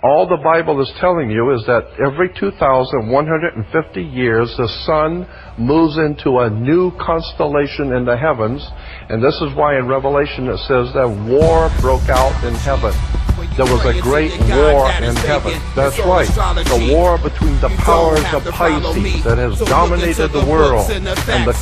All the Bible is telling you is that every 2,150 years the sun moves into a new constellation in the heavens. And this is why in Revelation it says that war broke out in heaven. There was a great war in heaven. That's right. The war between the powers of Pisces that has dominated the world and the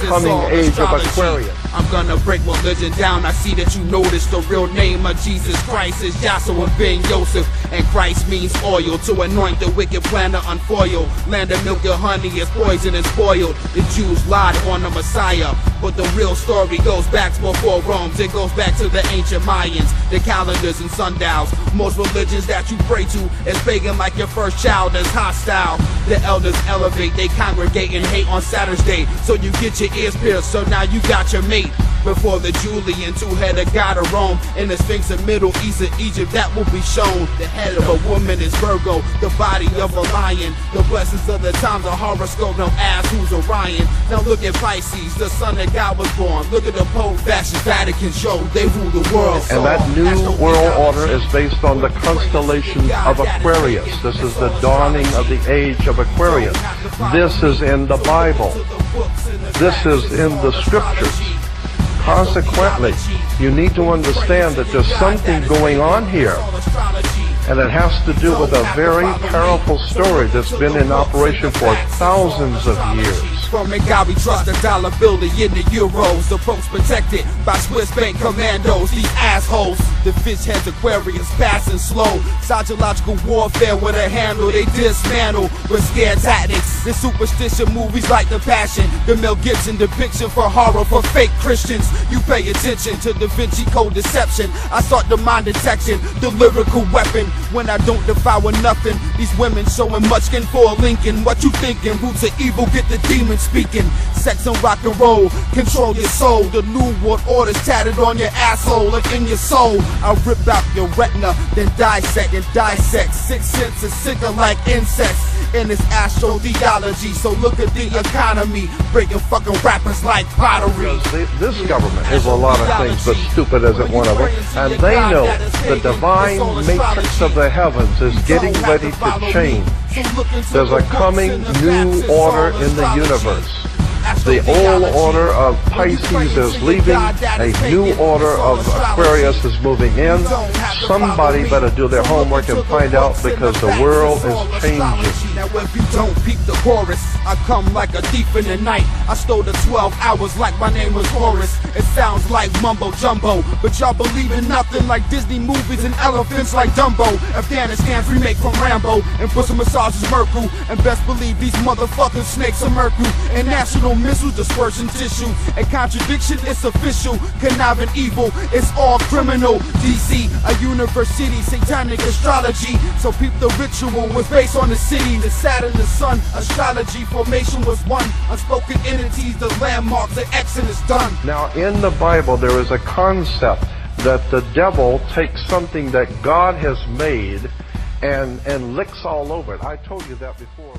coming age of Aquarius. I'm gonna break religion down. I see that you notice the real name of Jesus Christ is Joshua ben Yosef. And Christ means oil to anoint the wicked plan to unfoil. Land of milk and honey is poison and spoiled. The Jews lied on the Messiah. But the real story goes back before Rome. It goes back to the ancient Mayans, the calendars and sundials. Most religions that you pray to is pagan like your first child is hostile. The elders elevate, they congregate and hate on Saturday. So you get your ears pierced, so now you got your mate. Before the Julian, two-headed god of Rome, and the Sphinx of Middle East and Egypt, that will be shown. The head of a woman is Virgo, the body of a lion. The blessings of the times, a horoscope, no ask who's Orion. Now look at Pisces, the son that God was born. Look at the Pope, fascist Vatican show, they rule the world. And that new world order is based on the constellation of Aquarius. This is the dawning of the age of Aquarius. This is in the Bible. This is in the scriptures. Consequently, you need to understand that there's something going on here. And it has to do with a very powerful story that's been in operation for thousands of years. From in God we trust the dollar bill in the euros. The folks protected by Swiss bank commandos. These assholes, the fish heads Aquarius passing slow. Psychological warfare with a handle they dismantle with scare tactics. The superstition movies like The Passion. The Mel Gibson depiction for horror for fake Christians. You pay attention to Da Vinci Code deception. I start the mind detection, the lyrical weapon. When I don't devour nothing, these women showing much skin for a Lincoln. What you thinking? Roots of evil, get the demon speaking. Sex and rock and roll, control your soul. The new world order's tatted on your asshole and in your soul. I rip out your retina, then dissect and dissect. Six senses sicker like insects in this astro theology. So look at the economy, breaking fucking rappers like pottery. This government is a lot of things, but stupid isn't one of them. And they know the divine matrix of the heavens is getting ready to change. There's a coming new order in the universe. The old order of Pisces is leaving, a new order of Aquarius is moving in. Somebody better do their homework and find out because the world is changing. Now if you don't peep the chorus, I come like a thief in the night. I stole the 12 hours like my name was Horus. It sounds like mumbo jumbo, but y'all believe in nothing like Disney movies and elephants like Dumbo. Afghanistan's remake from Rambo, and pussy massages Merkel. And best believe these motherfucking snakes are Merkel. And national missiles dispersion tissue. A contradiction, it's official. Conniving evil, it's all criminal. DC, a university, satanic astrology. So peep the ritual was based on the city, the Saturn, the sun. Astrology formation was one. Unspoken entities, the landmarks, the exodus done. Now, in the Bible, there is a concept that the devil takes something that God has made and, and licks all over it. I told you that before.